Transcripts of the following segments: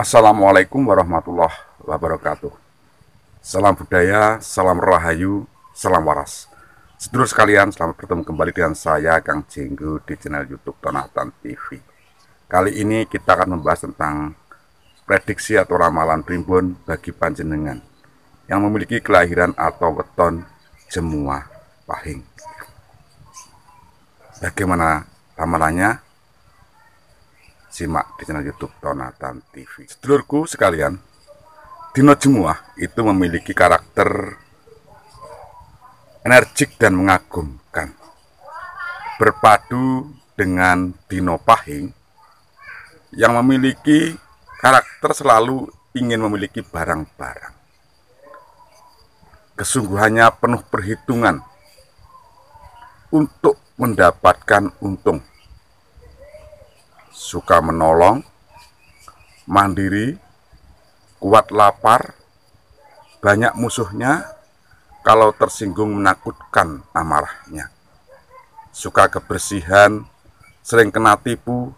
Assalamualaikum warahmatullahi wabarakatuh. Salam budaya, salam rahayu, salam waras. Sedulur sekalian, selamat bertemu kembali dengan saya Kang Jenggu di channel YouTube Tonatan TV. Kali ini kita akan membahas tentang prediksi atau ramalan primbon bagi panjenengan yang memiliki kelahiran atau weton Jemua Pahing. Bagaimana ramalannya? Simak di channel YouTube Tonatan TV. Sedulurku sekalian, Dino Jemuah itu memiliki karakter energik dan mengagumkan. Berpadu dengan Dino Pahing yang memiliki karakter selalu ingin memiliki barang-barang. Kesungguhannya penuh perhitungan untuk mendapatkan untung suka menolong, mandiri, kuat lapar, banyak musuhnya, kalau tersinggung menakutkan amarahnya. Suka kebersihan, sering kena tipu,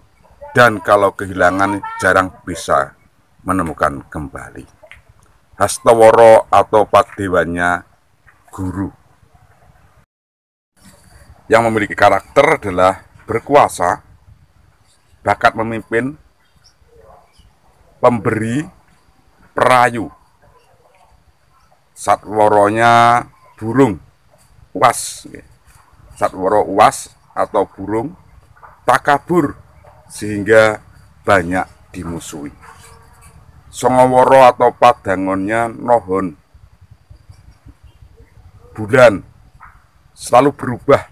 dan kalau kehilangan jarang bisa menemukan kembali. Hastaworo atau padewanya guru. Yang memiliki karakter adalah berkuasa, bakat memimpin, pemberi, perayu. Satworonya burung, uas. Satworo uas atau burung takabur sehingga banyak dimusuhi. Songoworo atau padangonnya nohon. Bulan selalu berubah,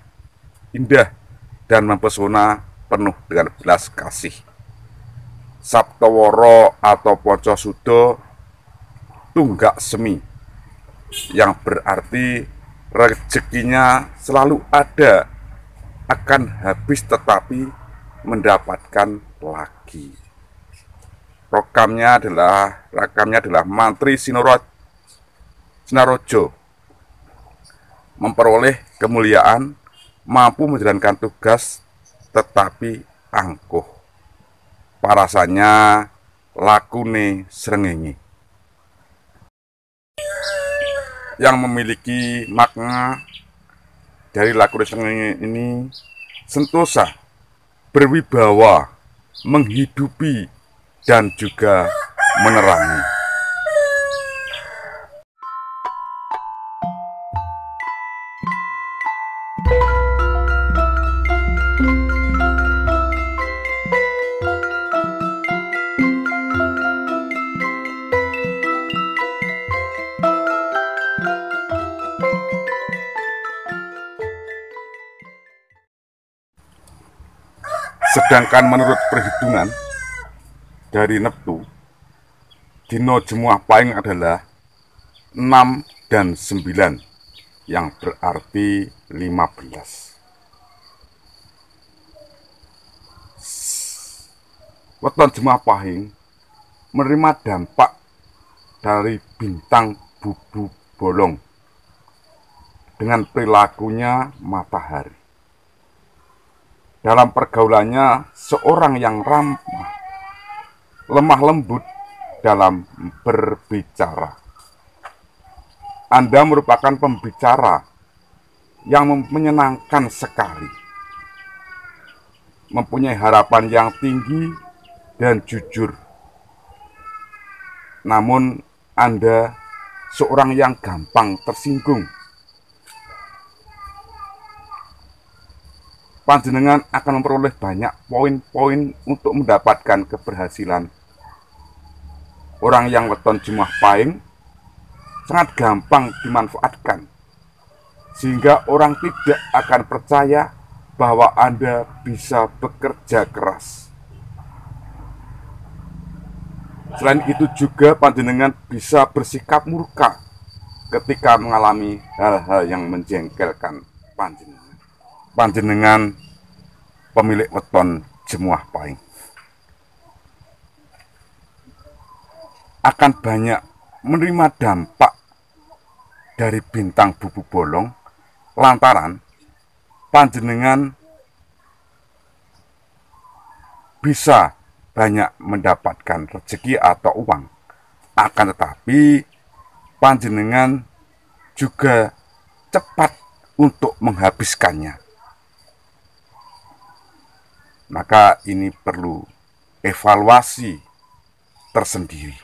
indah dan mempesona penuh dengan belas kasih. Sabtoworo atau Poco Sudo tunggak semi yang berarti rezekinya selalu ada akan habis tetapi mendapatkan lagi. Rokamnya adalah rakamnya adalah mantri Sinoro, Sinarojo memperoleh kemuliaan mampu menjalankan tugas tetapi angkuh. Parasanya lakune srengenge. Yang memiliki makna dari lakune srengenge ini sentosa, berwibawa, menghidupi, dan juga menerangi. Sedangkan menurut perhitungan dari Neptu, Dino Jemuah Paing adalah 6 dan 9 yang berarti 15. Weton Jemuah Pahing menerima dampak dari bintang bubu bolong dengan perilakunya matahari dalam pergaulannya seorang yang ramah, lemah lembut dalam berbicara. Anda merupakan pembicara yang menyenangkan sekali, mempunyai harapan yang tinggi dan jujur. Namun, Anda seorang yang gampang tersinggung panjenengan akan memperoleh banyak poin-poin untuk mendapatkan keberhasilan. Orang yang weton jumlah paing sangat gampang dimanfaatkan, sehingga orang tidak akan percaya bahwa Anda bisa bekerja keras. Selain itu juga panjenengan bisa bersikap murka ketika mengalami hal-hal yang menjengkelkan panjenengan panjenengan pemilik weton jemuah paing akan banyak menerima dampak dari bintang bubu bolong lantaran panjenengan bisa banyak mendapatkan rezeki atau uang. Akan tetapi panjenengan juga cepat untuk menghabiskannya. Maka ini perlu evaluasi tersendiri.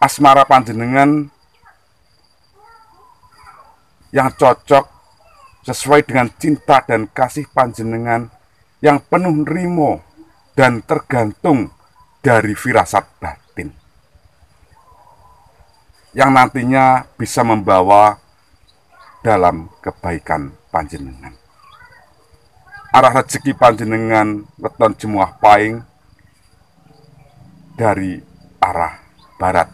Asmara panjenengan yang cocok sesuai dengan cinta dan kasih panjenengan yang penuh rimo dan tergantung dari firasat batin yang nantinya bisa membawa dalam kebaikan panjenengan. Arah rezeki panjenengan weton jemuah paing dari arah barat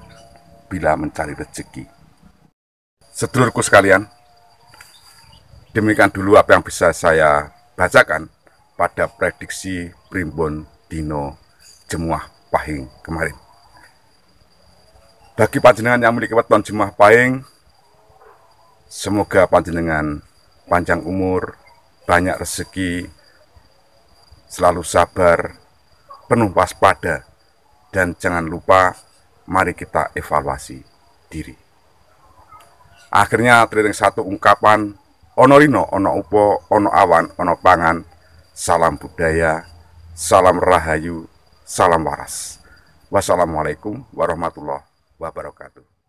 bila mencari rezeki. Sedulurku sekalian, demikian dulu apa yang bisa saya bacakan pada prediksi Primbon Dino Jemuah Pahing kemarin. Bagi panjenengan yang memiliki weton Jemuah Pahing, semoga panjenengan panjang umur, banyak rezeki, selalu sabar, penuh waspada, dan jangan lupa mari kita evaluasi diri. Akhirnya teriring satu ungkapan ono rino, ono upo, ono awan, ono pangan, salam budaya, salam rahayu, salam waras. Wassalamualaikum warahmatullahi wabarakatuh.